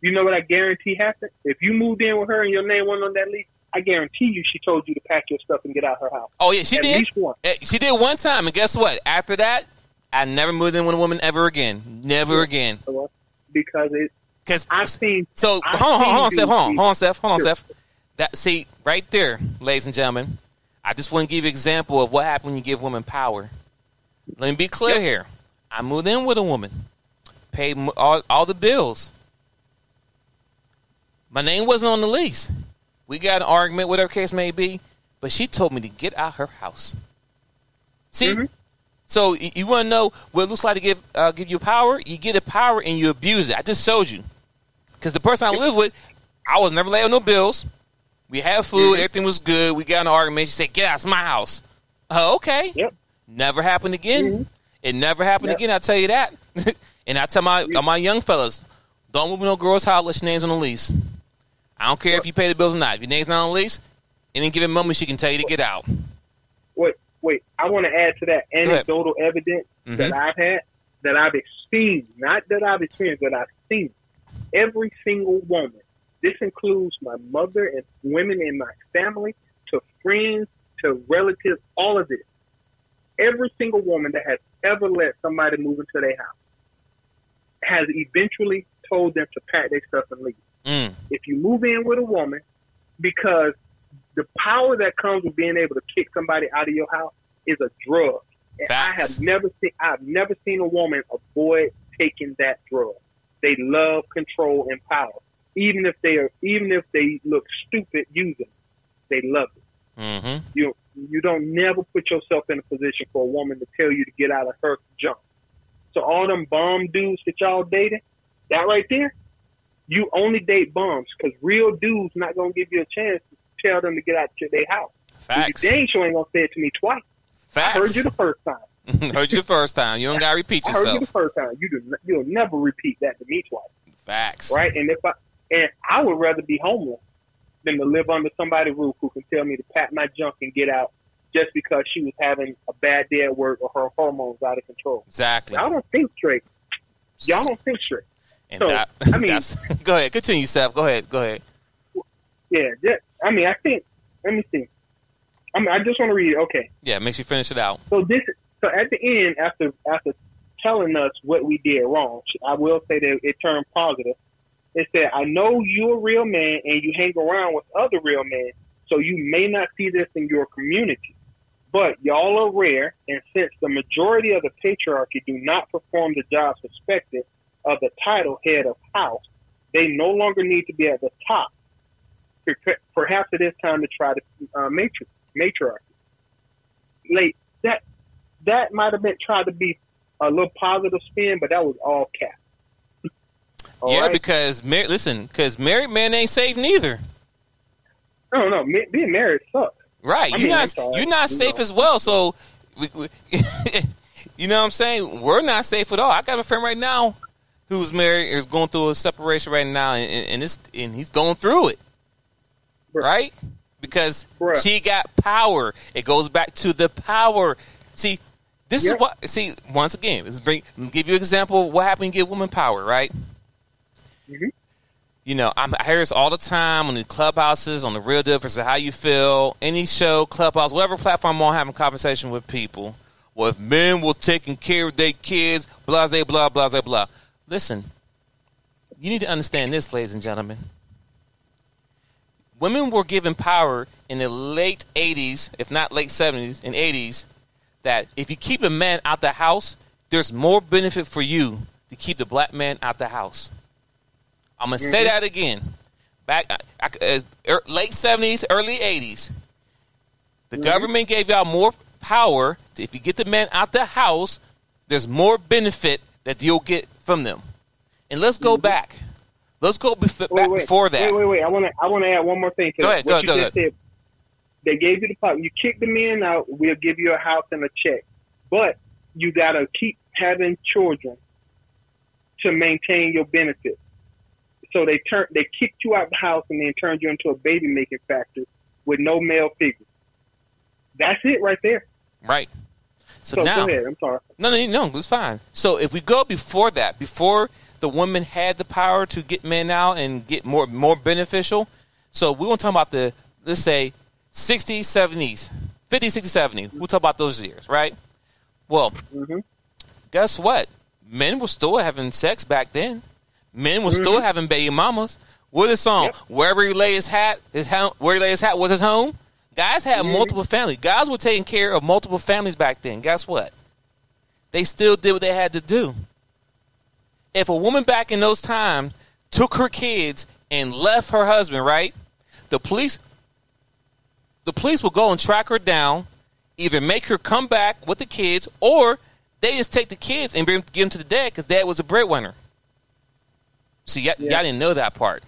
you know what I guarantee happened? If you moved in with her and your name wasn't on that lease, I guarantee you she told you to pack your stuff and get out her house. oh yeah, she At did. Eh, She did one time, and guess what? After that, I never moved in with a woman ever again. Never again. Because it, Because I've seen. So I've hold on, hold on, hold on, Steph. Hold on, hold on, Steph. Hold on. Steph. That see right there, ladies and gentlemen. I just want to give you an example of what happens when you give women power. Let me be clear Yep. here. I moved in with a woman, paid all, all the bills. My name wasn't on the lease. We got an argument, whatever case may be, but she told me to get out her house. See, Mhm. so you want to know what it looks like to give uh, give you power? You get a power and you abuse it. I just showed you. Because the person I live with, I was never late on no bills. We had food, Mhm. everything was good. We got an argument. She said, "Get out, it's my house." Oh, okay. Yep. Never happened again. Mhm. It never happened Yep. again. I tell you that. and I tell my my young fellas, don't move no girl's house unless your name's on the lease. I don't care if you pay the bills or not. If your name's not on the lease, any given moment she can tell you to get out. Wait, wait. I want to add to that anecdotal evidence Mhm. that I've had, that I've seen, not that I've experienced, that I've seen. Every single woman. This includes my mother and women in my family, to friends, to relatives, all of this. Every single woman that has ever let somebody move into their house has eventually told them to pack their stuff and leave Mm. if you move in with a woman, because the power that comes with being able to kick somebody out of your house is a drug. And I have never seen I've never seen a woman avoid taking that drug. They love control and power. Even if they are even if they look stupid using it, they love it. Mm-hmm. You you don't never put yourself in a position for a woman to tell you to get out of her junk. So all them bomb dudes that y'all dating, that right there, you only date bums because real dudes not gonna give you a chance to tell them to get out to their house. Facts. You dang sure ain't gonna say it to me twice. Facts. I heard you the first time. heard you the first time. You don't gotta repeat I heard you the first time. You do. You'll never repeat that to me twice, Facts. right? And if I and I would rather be homeless than to live under somebody's roof who can tell me to pack my junk and get out just because she was having a bad day at work or her hormones out of control. Exactly. Y'all don't think straight. Y'all don't think straight. And So, that, I mean- go ahead. Continue, Seth. Go ahead. Go ahead. Yeah, just, I mean, I think. Let me see. I mean, I just want to read it. Okay, Yeah, make sure you finish it out. so this. So at the end, after after telling us what we did wrong, I will say that it turned positive. It said, "I know you're a real man and you hang around with other real men, so you may not see this in your community, but y'all are rare. And since the majority of the patriarchy do not perform the jobs expected of the title head of house, they no longer need to be at the top. Perhaps it is time to try to uh, matri- matriarchy. Like that, that might have been tried to be a little positive spin, but that was all cap. All yeah, right? because mar- listen, because married men ain't safe neither. no, no, ma- being married sucks. Right? I you're mean, not. sorry. You're not You safe know. as well. So, we, we, you know what I'm saying? We're not safe at all. I got a friend right now who's married is going through a separation right now, and, and, it's and he's going through it. Bruh. Right? Because Bruh. she got power. It goes back to the power. See, this Yep. is what. See, once again, let's bring. Let me give you an example of what happened. when You give women power, right? Mhm. You know, I'm, I hear this all the time on the clubhouses, on the real deal versus how you feel, any show, clubhouse, whatever platform I'm on, having conversation with people. well, if men were taking care of their kids, blah, blah, blah, blah, blah. Listen, you need to understand this, ladies and gentlemen. Women were given power in the late 80s, if not late 70s and 80s, that if you keep a man out the house, there's more benefit for you to keep the black man out the house. I'm gonna say that again. Back I, I, er, late 70s, early 80s, the government gave y'all more power. To, if you get the man out the house, there's more benefit that you'll get from them. And let's go mm-hmm. back. Let's go bef- Wait, back wait, before that. Wait, wait, wait. I want to. I want to add one more thing. Go ahead, go just go said. They gave you the pot. You kick the men out. We'll give you a house and a check, but you gotta keep having children to maintain your benefits. So they turn. They kicked you out the house and then turned you into a baby making factory with no male figure. That's it right there. Right. So, So now, ahead. I'm sorry. no, no, no, it's fine. So if we go before that, before the woman had the power to get men out and get more more beneficial, so we want to talk about the let's say 60s, 70s, 50s, 60s, 70s. We'll talk about those years, right? Well, Mhm. guess what? Men were still having sex back then. Men were still having baby mamas. What is the song? Yep. Wherever he lay his hat, his home, where he lay his hat was his home. Guys had multiple families. Guys were taking care of multiple families back then. Guess what? They still did what they had to do. If a woman back in those times took her kids and left her husband, right? The police the police will go and track her down, either make her come back with the kids, or they just take the kids and bring give them to the dad because dad was a breadwinner. See, y- Yeah. y'all didn't know that part.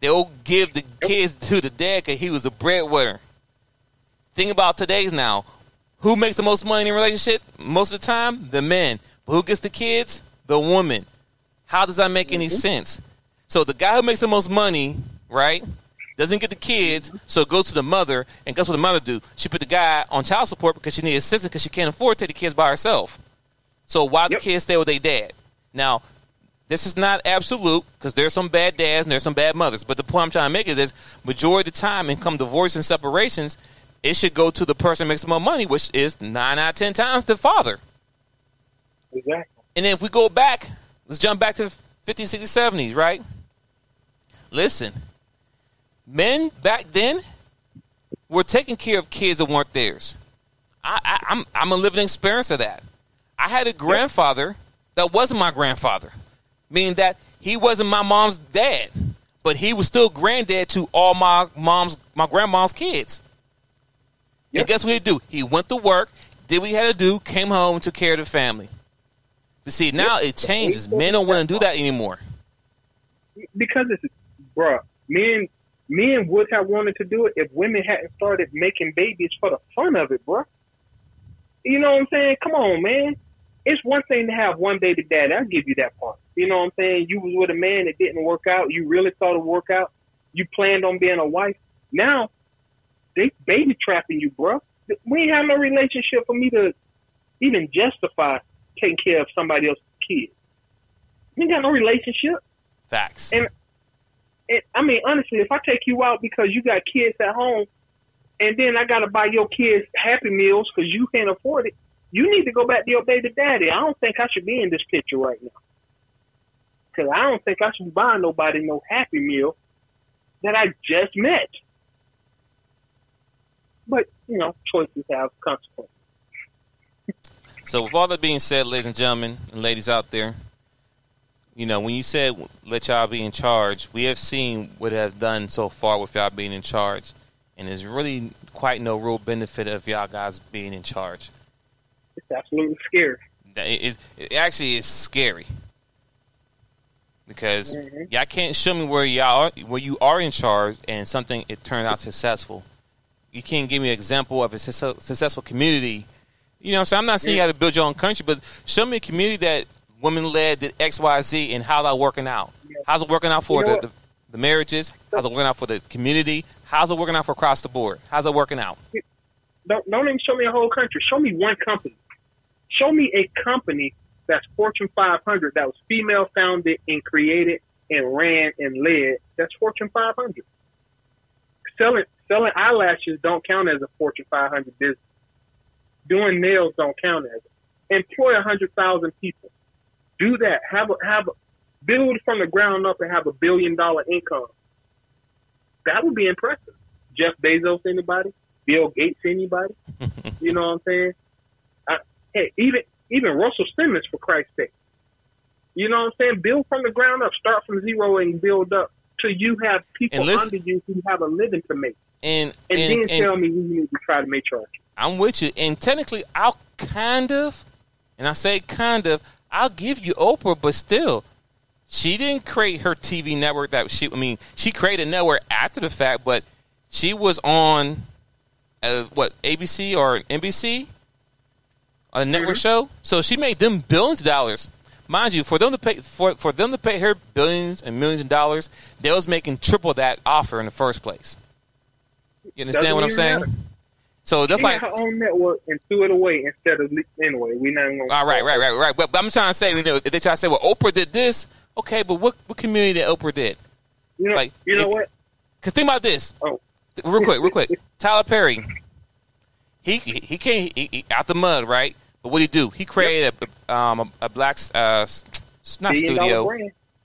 They'll give the kids to the dad because he was a breadwinner. Think about today's now. Who makes the most money in a relationship? Most of the time, the men. But who gets the kids? The woman. How does that make any mm-hmm. sense? So the guy who makes the most money, right, doesn't get the kids, so it goes to the mother, and guess what the mother do? She put the guy on child support because she needs assistance because she can't afford to take the kids by herself. So why the kids stay with their dad? Now, this is not absolute because there's some bad dads and there's some bad mothers. But the point I'm trying to make is this: majority of the time, in come divorce and separations, it should go to the person who makes the most money, which is nine out of ten times the father. Exactly. And then if we go back, let's jump back to the 50s, 60s, 70s, right? Listen, men back then were taking care of kids that weren't theirs. I, I, I'm I'm a living experience of that. I had a grandfather that wasn't my grandfather, meaning that he wasn't my mom's dad, but he was still granddad to all my mom's my grandma's kids. And guess what he do? He went to work, did what he had to do, came home, and took care of the family. But see, now it changes. Men don't want to do that anymore. because it's bruh, men men would have wanted to do it if women hadn't started making babies for the fun of it, bruh. You know what I'm saying? Come on, man. It's one thing to have one baby daddy. I'll give you that part. You know what I'm saying? You was with a man that didn't work out. You really thought it would work out. You planned on being a wife. Now they baby trapping you, bro. We ain't have no relationship for me to even justify taking care of somebody else's kids. We ain't got no relationship. Facts. And it, I mean, honestly, if I take you out because you got kids at home, and then I got to buy your kids Happy Meals because you can't afford it, you need to go back to your baby daddy. I don't think I should be in this picture right now. Because I don't think I should be buying nobody no Happy Meal that I just met. But, you know, choices have consequences. So, with all that being said, ladies and gentlemen and ladies out there, you know, when you said let y'all be in charge, we have seen what it has done so far with y'all being in charge. And there's really quite no real benefit of y'all guys being in charge. It's absolutely scary. That it, is, it actually is scary because Mhm. y'all can't show me where y'all are, where you are in charge and something it turned out successful. You can't give me an example of a success- successful community. You know what I'm saying? I'm not saying you got to build your own country, but show me a community that women led did X, Y, Z, and how that working out. How's it working out for You know the, the, the marriages? How's it working out for the community? How's it working out for across the board? How's it working out? don't don't even show me a whole country. Show me one company. Show me a company that's Fortune 500 that was female founded and created and ran and led. That's Fortune 500. Selling selling eyelashes don't count as a Fortune 500 business. doing nails don't count as it. Employ a hundred thousand people. Do that. Have a have a build from the ground up and have a billion dollar income. That would be impressive. Jeff Bezos, anybody? Bill Gates, anybody? you know what I'm saying? Hey, even even Russell Simmons, for Christ's sake. You know what I'm saying? Build from the ground up. Start from zero and build up till you have people listen- under you who have a living to make. And And, and, then and tell me who you need to try to matriarchy. I'm with you. And technically, I'll kind of, and I say kind of, I'll give you Oprah, but still, she didn't create her TV network. That she, I mean, she created a network after the fact, but she was on, uh, what ABC or NBC, a network mm-hmm. show. So she made them billions of dollars. Mind you, for them to pay for for them to pay her billions and millions of dollars, they was making triple that offer in the first place. You understand Doesn't what I'm saying? matter. So that's she like her own network and threw it away instead of anyway. We not even gonna. All right, right, right, right. But, but I'm trying to say, you know, if they try to say, well, Oprah did this, okay, but what what community that Oprah did? You know, like, you know if- what? Because think about this, Oh, real quick, real quick. Tyler Perry, he he, he came he, he, out the mud, right? But what did he do? He created a um a, black uh not studio.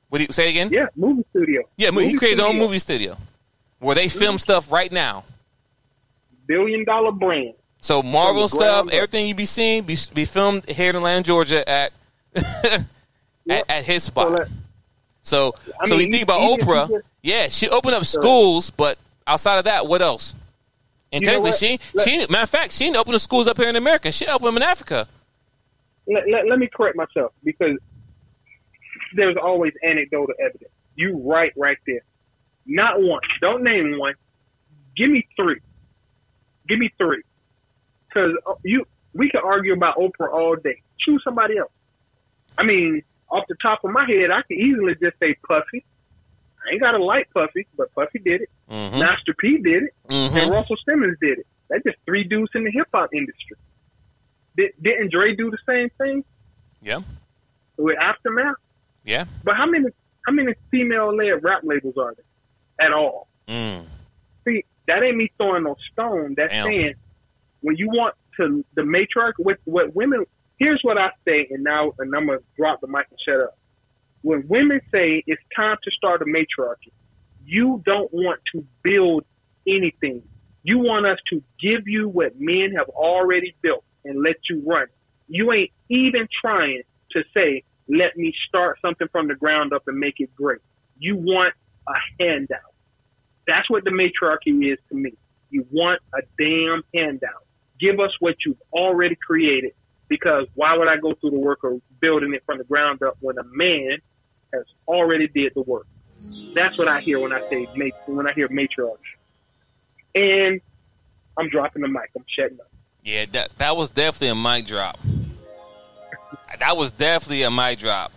What do you say again? Yeah, movie studio. Yeah, he created his own movie studio where they film stuff right now. Billion dollar brand. So Marvel stuff, up. everything you be seeing, be, be filmed here in Atlanta, Georgia, at Yep. at, at his So spot. that- So, I so mean, you think about Oprah? just- yeah, she opened up schools, but outside of that, what else? And You technically, she, Let- she, matter of fact, she didn't open the schools up here in America. She opened them in Africa. let, let, let me correct myself because there's always anecdotal evidence. You right right there. Not one. Don't name one. Give me three. Give me three. Because uh, you, we can argue about Oprah all day. Choose somebody else. I mean, off the top of my head, I can easily just say Puffy. I ain't got to like Puffy, but Puffy did it. Mm-hmm. Master P did it. hmm and Russell Simmons did it. That's just three dudes in the hip hop industry. Did, didn't Dre do the same thing Yeah, with Aftermath? yeah. But how many how many female led rap labels are there at all? Mm. See, that ain't me throwing no stone. That's Damn. saying when you want to the matriarch with what women. Here's what I say, and now and I'm gonna drop the mic and shut up. When women say it's time to start a matriarchy, you don't want to build anything. You want us to give you what men have already built and let you run. You ain't even trying to say, let me start something from the ground up and make it great. You want a handout. That's what the matriarchy is to me. You want a damn handout. Give us what you've already created because why would I go through the work of building it from the ground up when a man has already did the work? That's what I hear when I say when I hear matriarch. And I'm dropping the mic. I'm shutting up. Yeah, that that was definitely a mic drop. that was definitely a mic drop.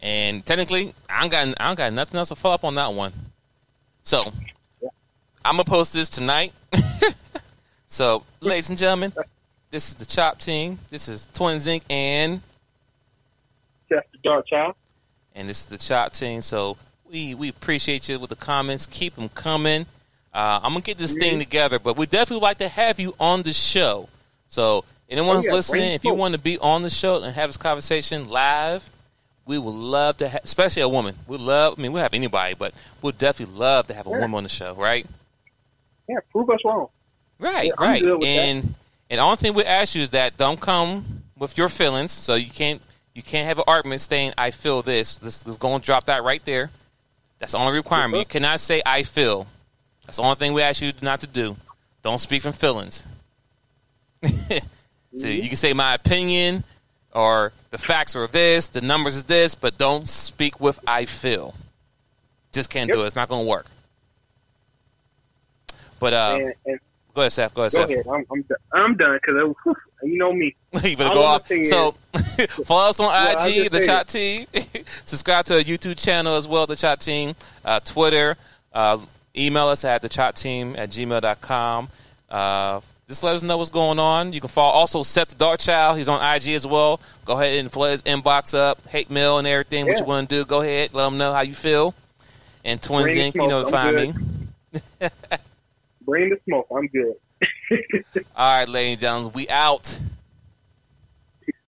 And technically, I don't got I don't got nothing else to follow up on that one. So I'm gonna post this tonight. so, ladies and gentlemen, this is the Chop Team. This is Twin Zinc and the dark child. And this is the Chop Team. So we we appreciate you with the comments. Keep them coming. Uh, I'm gonna get this thing together, but we definitely like to have you on the show. So anyone Oh, who's yeah, listening, if you want to be on the show and have this conversation live, we would love to, ha- especially a woman. We love. I mean, we have anybody, but we'd definitely love to have a Yeah. woman on the show, right? Yeah, prove us wrong. Right, Yeah, right. that. and and the only thing we ask you is that don't come with your feelings. So you can't you can't have an argument saying I feel this. This is going to drop that right there. That's the only requirement. You cannot say I feel. That's the only thing we ask you not to do. Don't speak from feelings. so you can say my opinion or the facts are this, the numbers is this, but don't speak with I feel. Just can't do it. It's not going to work. But uh, and, and go ahead, Seth. Go ahead, go ahead. I'm, I'm done. I'm done because you know me. you better All go off. So follow us on Well, IG, the Chop Team. Subscribe to our YouTube channel as well, the Chop Team. Uh, Twitter. Uh, email us at the Chop Team at gmail.com. Uh, just let us know what's going on. You can follow also Seth the Dark Child. He's on IG as well. Go ahead and flood his inbox up, hate mail and everything. What you want to do? Go ahead. Let him know how you feel. And Twin Bring the Zinc, you know to find good. me. Bring the smoke. I'm good. All right, ladies and gentlemen, we out.